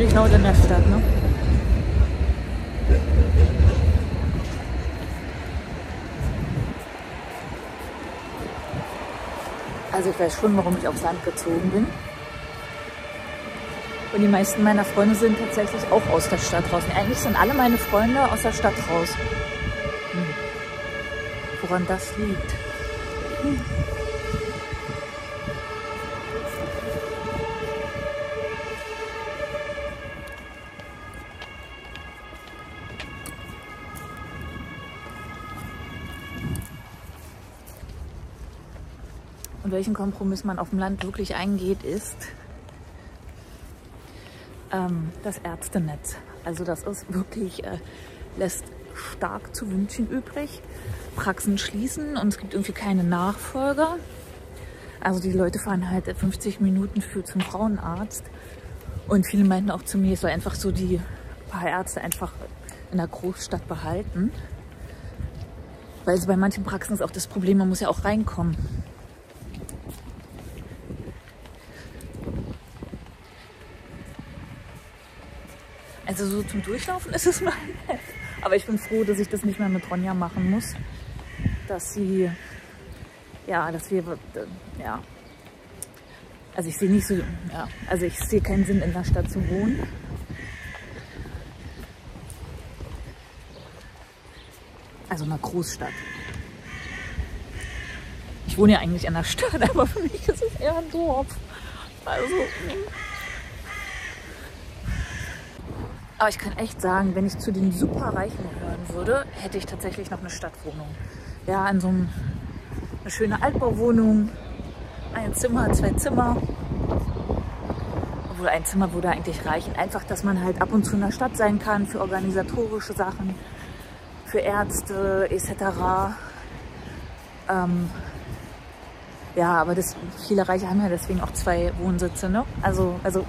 unglaublich laut in der Stadt, ne? Also ich weiß schon, warum ich aufs Land gezogen bin. Und die meisten meiner Freunde sind tatsächlich auch aus der Stadt raus. Eigentlich sind alle meine Freunde aus der Stadt raus. Hm. Woran das liegt? Hm. Welchen Kompromiss man auf dem Land wirklich eingeht, ist ähm, das Ärztenetz. Also das ist wirklich, äh, lässt stark zu wünschen übrig. Praxen schließen und es gibt irgendwie keine Nachfolger. Also die Leute fahren halt 50 Minuten für zum Frauenarzt. Und viele meinten auch zu mir, es soll einfach so die paar Ärzte einfach in der Großstadt behalten. Weil also bei manchen Praxen ist auch das Problem, man muss ja auch reinkommen. Also so zum Durchlaufen ist es mal nett. Aber ich bin froh, dass ich das nicht mehr mit Ronja machen muss. Dass sie, ja, dass wir, ja. Also ich sehe nicht so, ja, also ich sehe keinen Sinn in der Stadt zu wohnen. Also in einer Großstadt. Ich wohne ja eigentlich in der Stadt, aber für mich ist es eher ein Dorf. Also, Aber ich kann echt sagen, wenn ich zu den Superreichen gehören würde, hätte ich tatsächlich noch eine Stadtwohnung. Ja, in so einem, eine schöne Altbauwohnung, ein Zimmer, zwei Zimmer. Obwohl ein Zimmer würde eigentlich reichen. Einfach, dass man halt ab und zu in der Stadt sein kann für organisatorische Sachen, für Ärzte etc. Ähm, ja, aber das, viele Reiche haben ja deswegen auch zwei Wohnsitze, ne? Also, also,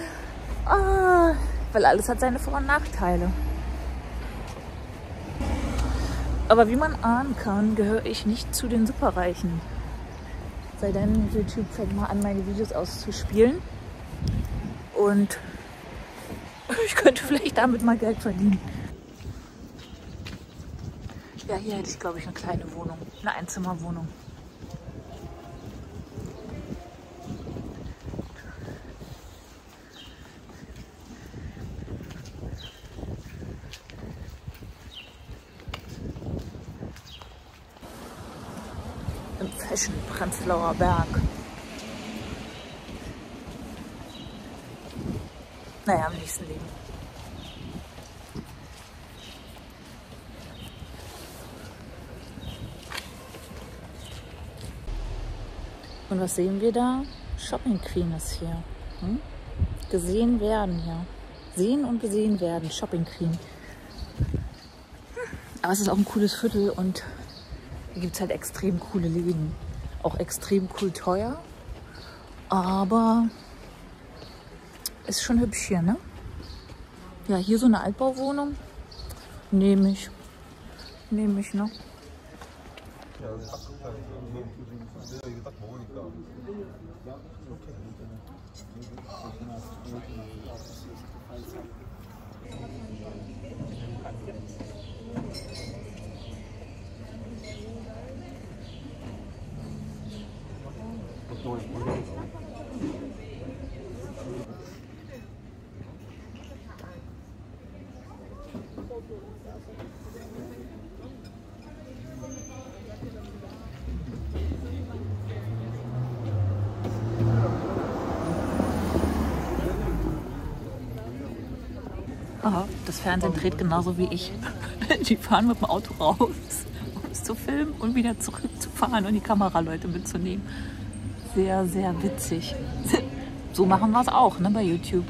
ah, weil alles hat seine Vor- und Nachteile. Aber wie man ahnen kann, gehöre ich nicht zu den Superreichen. Sei denn, YouTube fängt mal an, meine Videos auszuspielen. Und ich könnte vielleicht damit mal Geld verdienen. Ja, hier hätte ich, glaube ich, eine kleine Wohnung. Eine Einzimmerwohnung. Fashion Prenzlauer Berg. Naja, im nächsten Leben. Und was sehen wir da? Shopping Queen ist hier. Hm? Gesehen werden hier. Sehen und gesehen werden. Shopping Queen. Aber es ist auch ein cooles Viertel und gibt es halt extrem coole Läden. Auch extrem cool teuer. Aber ist schon hübsch hier, ne? Ja, hier so eine Altbauwohnung. Nehme ich. Nehme ich, ne? Aha, das Fernsehen dreht genauso wie ich. Die fahren mit dem Auto raus, zu filmen und wieder zurückzufahren und die Kameraleute mitzunehmen. Sehr, sehr witzig. So machen wir es auch ne, bei YouTube.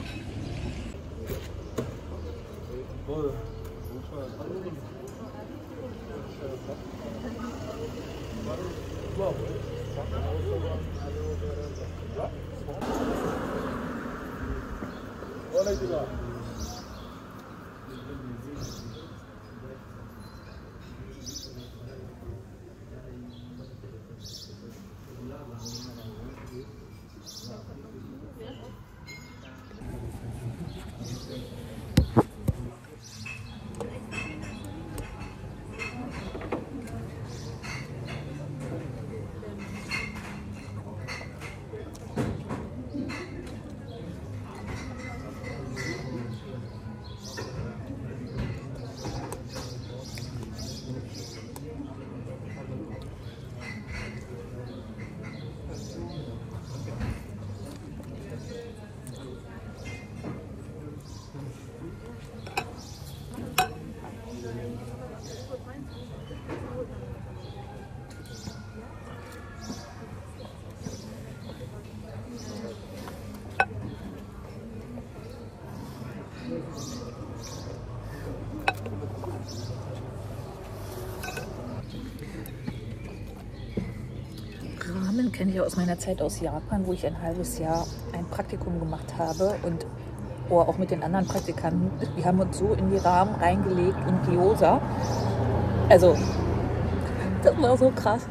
Ramen kenne ich aus meiner Zeit aus Japan, wo ich ein halbes Jahr ein Praktikum gemacht habe und oh, auch mit den anderen Praktikanten. Wir haben uns so in die Rahmen reingelegt und Gyoza. Also, das war so krass.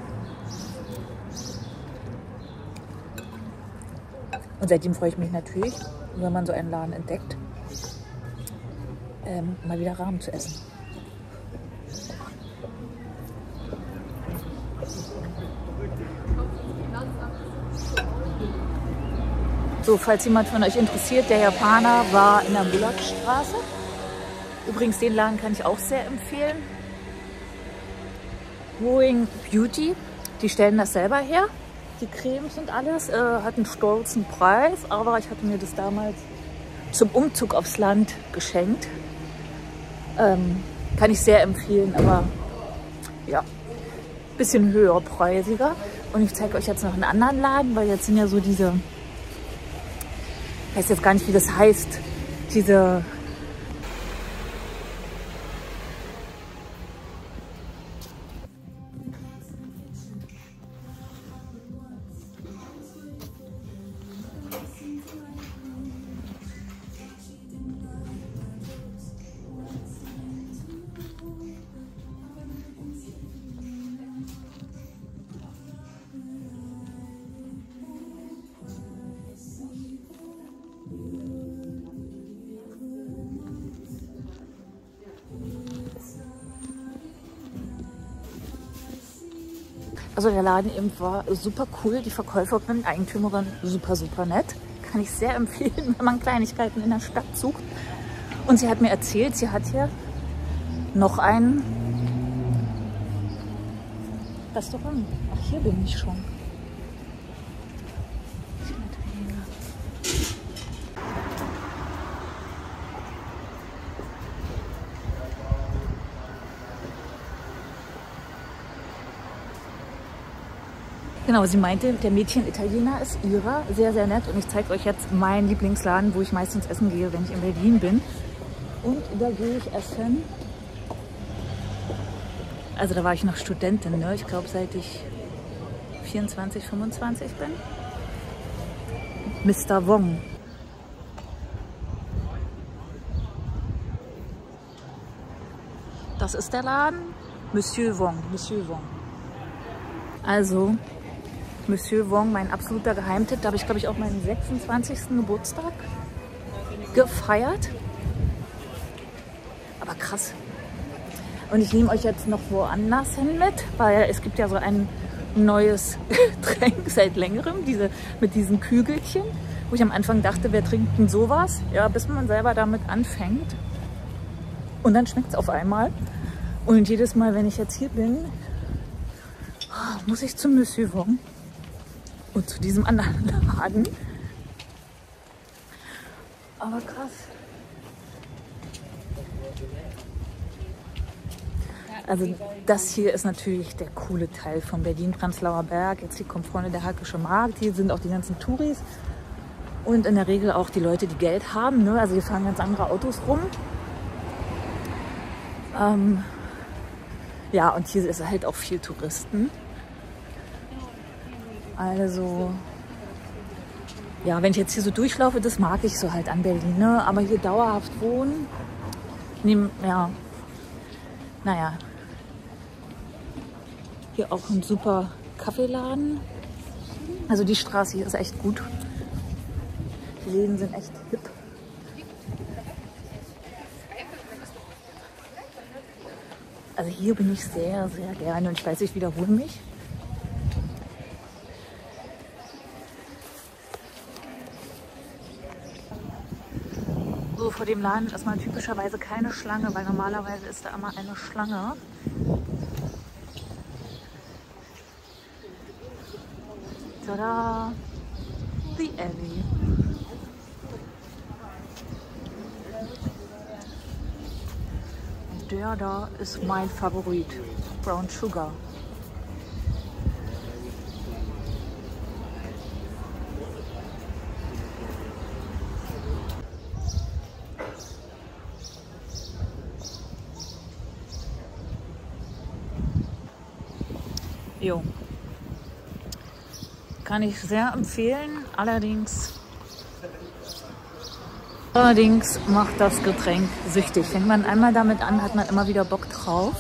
Und seitdem freue ich mich natürlich, wenn man so einen Laden entdeckt, ähm, mal wieder Rahmen zu essen. So, falls jemand von euch interessiert, der Japaner war in der Bullockstraße. Übrigens, den Laden kann ich auch sehr empfehlen. Growing Beauty, die stellen das selber her. Die Cremes und alles, äh, hat einen stolzen Preis, aber ich hatte mir das damals zum Umzug aufs Land geschenkt. Ähm, kann ich sehr empfehlen, aber ja, bisschen höherpreisiger. Und ich zeige euch jetzt noch einen anderen Laden, weil jetzt sind ja so diese ich weiß jetzt gar nicht, wie das heißt, diese Also der Laden eben war super cool. Die Verkäuferin, Eigentümerin, super, super nett. Kann ich sehr empfehlen, wenn man Kleinigkeiten in der Stadt sucht. Und sie hat mir erzählt, sie hat hier noch ein Restaurant. Ach, hier bin ich schon. Genau, sie meinte, der Mädchen-Italiener ist ihrer, sehr, sehr nett. Und ich zeige euch jetzt meinen Lieblingsladen, wo ich meistens essen gehe, wenn ich in Berlin bin. Und da gehe ich essen. Also da war ich noch Studentin, ne? ich glaube seit ich 24, 25 bin. Mr. Wong. Das ist der Laden. Monsieur Wong, Monsieur Wong. Also, Monsieur Wong, mein absoluter Geheimtipp. Da habe ich, glaube ich, auch meinen 26. Geburtstag gefeiert. Aber krass. Und ich nehme euch jetzt noch woanders hin mit, weil es gibt ja so ein neues Getränk seit längerem, diese, mit diesen Kügelchen, wo ich am Anfang dachte, wer trinkt denn sowas? Ja, bis man selber damit anfängt. Und dann schmeckt es auf einmal. Und jedes Mal, wenn ich jetzt hier bin, muss ich zum Monsieur Wong und zu diesem anderen Laden. Aber krass. Also das hier ist natürlich der coole Teil von Berlin-Prenzlauer Berg. Jetzt hier kommt vorne der Hackische Markt. Hier sind auch die ganzen Touris. Und in der Regel auch die Leute, die Geld haben. Ne? Also hier fahren ganz andere Autos rum. Ähm, ja, und hier ist halt auch viel Touristen. Also, ja, wenn ich jetzt hier so durchlaufe, das mag ich so halt an Berlin, ne? aber hier dauerhaft wohnen, nehm, ja, naja, hier auch ein super Kaffeeladen. Also die Straße hier ist echt gut. Die Läden sind echt hip. Also hier bin ich sehr, sehr gerne und ich weiß, ich wiederhole mich. Vor dem Laden ist mal typischerweise keine Schlange, weil normalerweise ist da immer eine Schlange. Tada! The Alley. Der da ist mein Favorit. Brown Sugar. Jo. Kann ich sehr empfehlen. Allerdings, allerdings macht das Getränk süchtig. Fängt man einmal damit an, hat man immer wieder Bock drauf.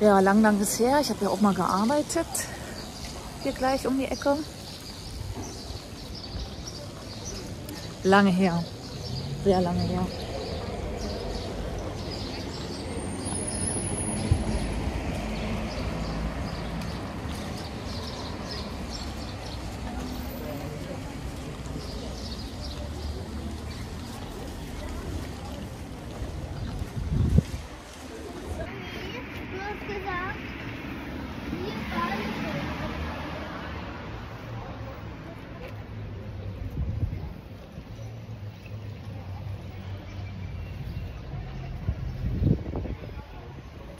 Ja, lang, lang ist her. Ich habe ja auch mal gearbeitet. Hier gleich um die Ecke. Lange her. Sehr lange her.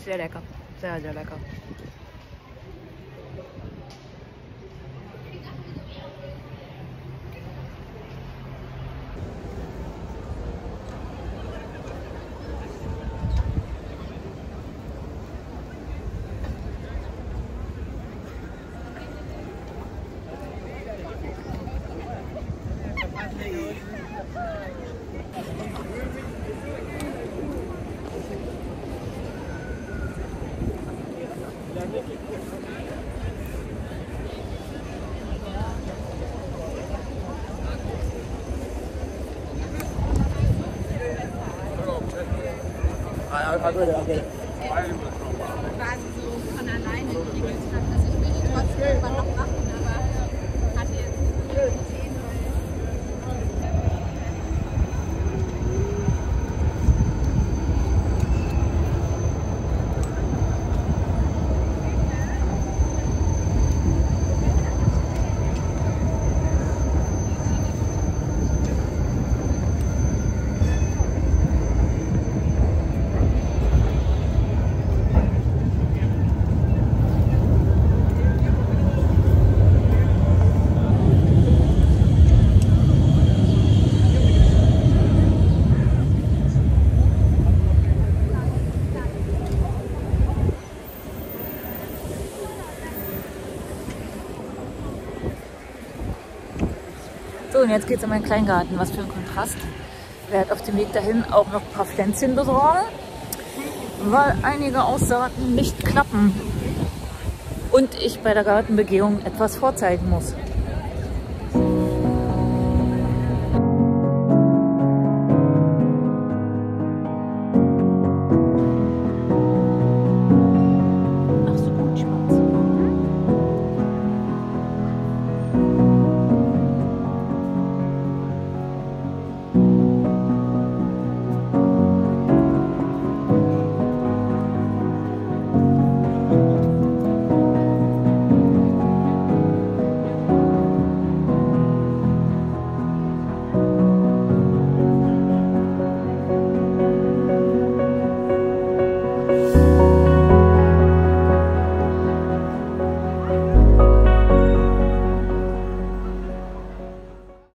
Sehr lecker. Sehr, sehr lecker. Quasi so von alleine geregelt habe. Also ich will die trotzdem irgendwann noch machen, aber hatte jetzt nicht Ideen, So, und jetzt geht es in meinen Kleingarten. Was für ein Kontrast. Ich werde auf dem Weg dahin auch noch ein paar Pflänzchen besorgen, weil einige Aussaaten nicht klappen und ich bei der Gartenbegehung etwas vorzeigen muss.